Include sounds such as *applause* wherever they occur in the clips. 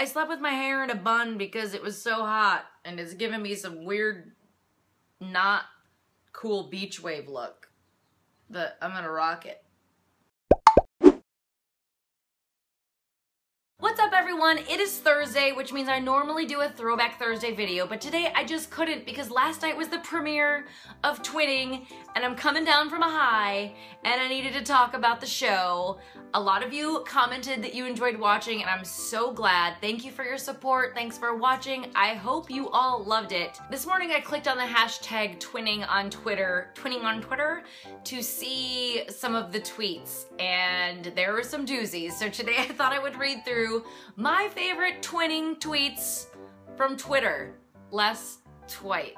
I slept with my hair in a bun because it was so hot and it's giving me some weird, not cool beach wave look. But I'm gonna rock it. What's up everyone? It is Thursday, which means I normally do a Throwback Thursday video, but today I just couldn't because last night was the premiere of Twinning and I'm coming down from a high and I needed to talk about the show. A lot of you commented that you enjoyed watching and I'm so glad. Thank you for your support. Thanks for watching. I hope you all loved it. This morning I clicked on the hashtag twinning on Twitter, twinning on Twitter, to see some of the tweets and there were some doozies. So today *laughs* I thought I would read through my favorite twinning tweets from Twitter. Les Twite.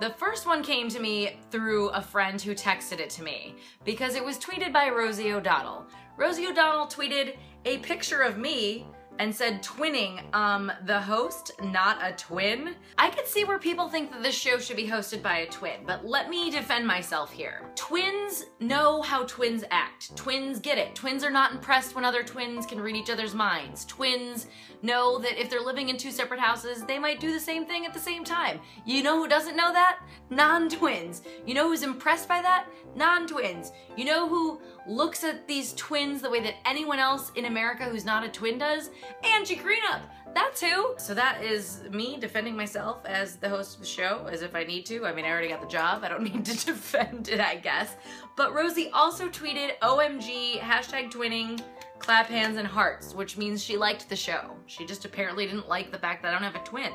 The first one came to me through a friend who texted it to me because it was tweeted by Rosie O'Donnell. Rosie O'Donnell tweeted a picture of me and said twinning, um, the host, not a twin. I could see where people think that this show should be hosted by a twin, but let me defend myself here. Twins know how twins act. Twins get it. Twins are not impressed when other twins can read each other's minds. Twins know that if they're living in two separate houses, they might do the same thing at the same time. You know who doesn't know that? Non-twins. You know who's impressed by that? Non-twins. You know who looks at these twins the way that anyone else in America who's not a twin does? Angie Greenup. That's who. So that is me defending myself as the host of the show, as if I need to. I mean, I already got the job. I don't *laughs* need to defend it, I guess. But Rosie also tweeted, OMG, hashtag twinning, clap hands and hearts, which means she liked the show. She just apparently didn't like the fact that I don't have a twin.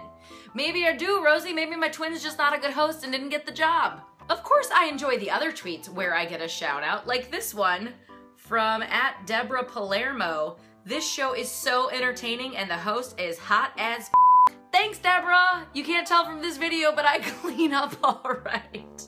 Maybe I do, Rosie. Maybe my twin's just not a good host and didn't get the job. Of course, I enjoy the other tweets where I get a shout out, like this one from at Deborah Palermo. This show is so entertaining and the host is hot as *laughs* Thanks, Deborah! You can't tell from this video, but I *laughs* clean up all right.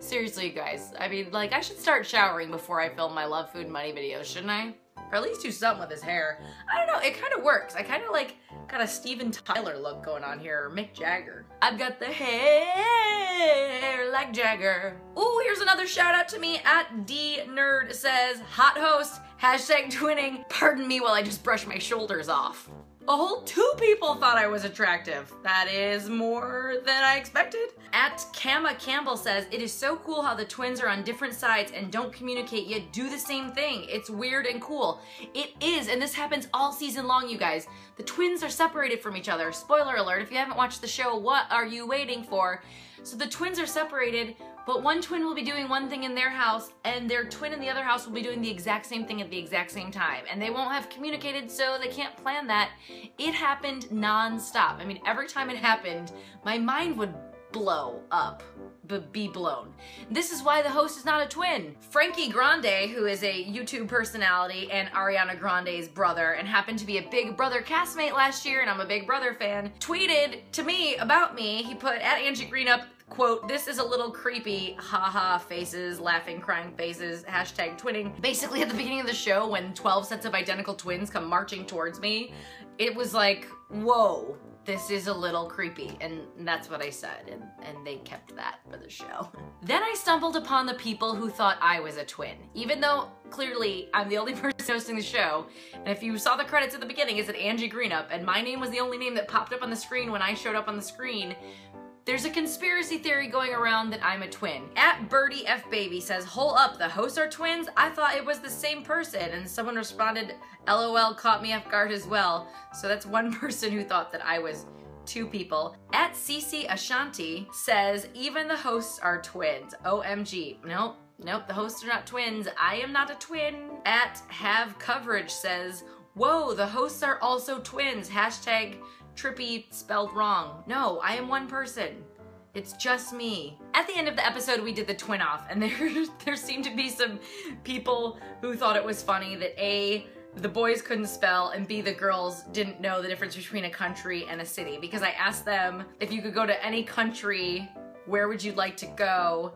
Seriously, guys. I mean, like, I should start showering before I film my Love Food Money videos, shouldn't I? Or at least do something with his hair. I don't know, it kind of works. I kind of like got a Steven Tyler look going on here, or Mick Jagger. I've got the hair like Jagger. Ooh, here's another shout out to me at D Nerd says, hot host, hashtag twinning, pardon me while I just brush my shoulders off. A whole two people thought I was attractive. That is more than I expected. At Kama Campbell says, it is so cool how the twins are on different sides and don't communicate yet do the same thing. It's weird and cool. It is, and this happens all season long, you guys. The twins are separated from each other. Spoiler alert, if you haven't watched the show, what are you waiting for? So the twins are separated, but one twin will be doing one thing in their house and their twin in the other house will be doing the exact same thing at the exact same time. And they won't have communicated so they can't plan that. It happened non-stop. I mean, every time it happened, my mind would blow up but be blown. This is why the host is not a twin. Frankie Grande, who is a YouTube personality and Ariana Grande's brother and happened to be a Big Brother castmate last year and I'm a Big Brother fan, tweeted to me about me. He put at Angie Greenup, quote, this is a little creepy, haha faces, laughing, crying faces, hashtag twinning. Basically at the beginning of the show when 12 sets of identical twins come marching towards me, it was like, whoa, this is a little creepy. And that's what I said, and, and they kept that for the show. then I stumbled upon the people who thought I was a twin, even though clearly I'm the only *laughs* person hosting the show. And if you saw the credits at the beginning, it said Angie Greenup, and my name was the only name that popped up on the screen when I showed up on the screen. There's a conspiracy theory going around that I'm a twin. At Birdie F Baby says, Hold up, the hosts are twins? I thought it was the same person. And someone responded, LOL caught me off guard as well. So that's one *laughs* person who thought that I was two people. At CC Ashanti says, even the hosts are twins. OMG. Nope. Nope, the hosts are not twins. I am not a twin. At Have Coverage says, Whoa, the hosts are also twins. Hashtag trippy spelled wrong. No, I am one person. It's just me. At the end of the episode, we did the twin off, and *laughs* there, there seemed to be some people who thought it was funny that A, the boys couldn't spell, and B, the girls didn't know the difference between a country and a city. Because I asked them if you could go to any country, where would you like to go?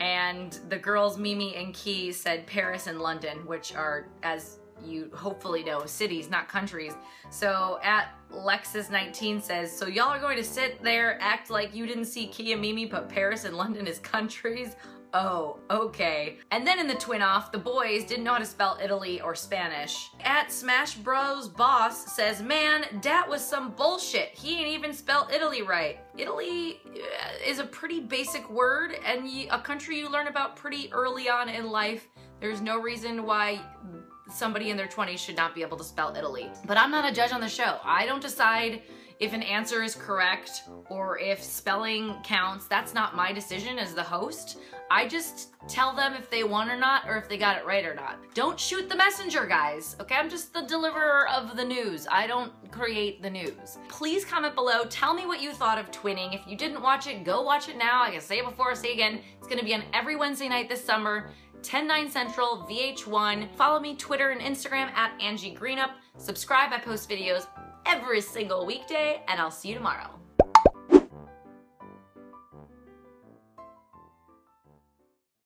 And the girls, Mimi and Key, said Paris and London, which are, as you hopefully know, cities, not countries. So at Lexus19 says, so y'all are going to sit there, act like you didn't see Key and Mimi, but Paris and London is countries? Oh, okay. And then in the twin off, the boys didn't know how to spell Italy or Spanish. At Smash Bros Boss says, man, that was some bullshit. He ain't even spell Italy right. Italy uh, is a pretty basic word and a country you learn about pretty early on in life. There's no reason why somebody in their 20s should not be able to spell Italy. But I'm not a judge on the show. I don't decide if an answer is correct or if spelling counts. That's not my decision as the host. I just tell them if they won or not or if they got it right or not. Don't shoot the messenger, guys. Okay, I'm just the deliverer of the news. I don't create the news. Please comment below. Tell me what you thought of twinning. If you didn't watch it, go watch it now. I can say it before, say it again. It's gonna be on every Wednesday night this summer. 10, 9 Central, VH1. Follow me Twitter and Instagram at Angie Greenup. Subscribe, I post videos every single weekday, and I'll see you tomorrow.